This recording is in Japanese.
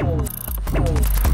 Oh.